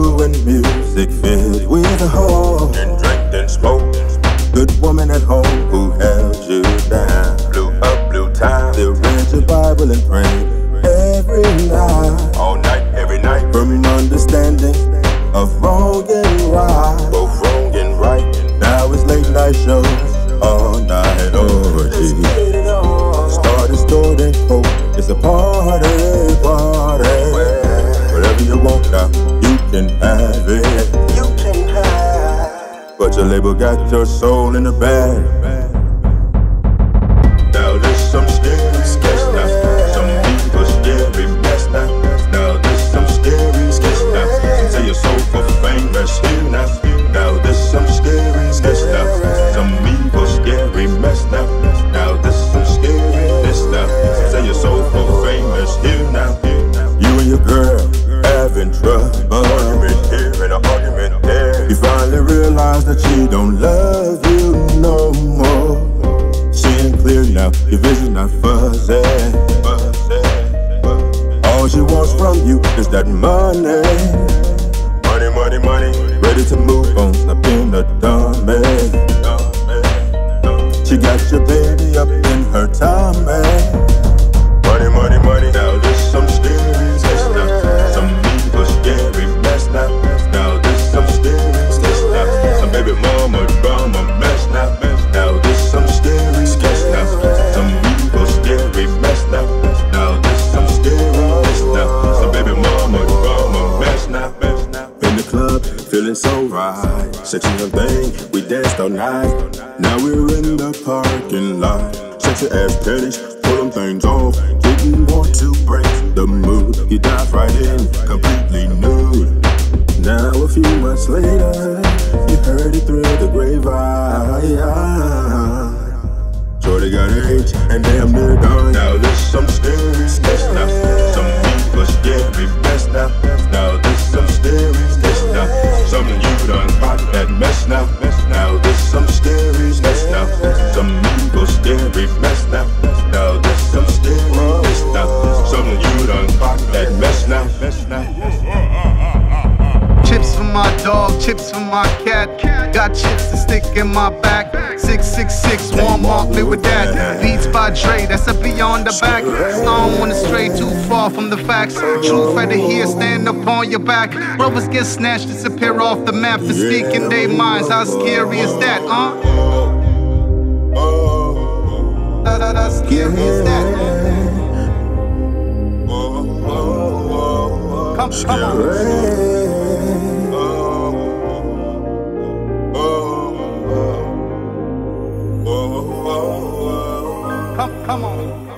When music filled with a whore. And drank and smoked. Good woman at home who held you down. Blew up, blew time. Still read your Bible and prayed every night. All night, every night. From understanding of wrong and right. Both wrong and right. Now it's late night shows, all night oh, orgy. Started storing hope. It's a party, party. Your label got your soul in the bag. You finally realize that she don't love you no more. Seeing clear now, your vision's not fuzzy. All she wants from you is that money. Money, money, money. Ready to move on, not being a dummy. She got your baby up in her tummy. Feeling so right. Sexy and thing, we danced all night. Now we're in the parking lot. Sexy ass petties, pull them things off. Didn't want to break the mood. You dive right in, completely nude. Now a few months later, now. That mess now. Chips for my dog, chips for my cat. Got chips to stick in my back. 666, warm off me with that. Beats by Dre, that's a beyond the back. Stone wanna stray too far from the facts. Truth to hear, stand up on your back. Brothers get snatched, disappear off the map. For speaking their minds, how scary is that, huh? Scary is that? Come, come on. Come on.